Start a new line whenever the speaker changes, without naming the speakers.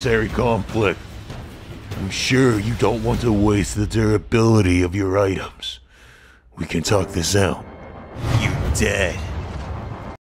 unnecessary conflict. I'm sure you don't want to waste the durability of your items. We can talk this out.
You dead.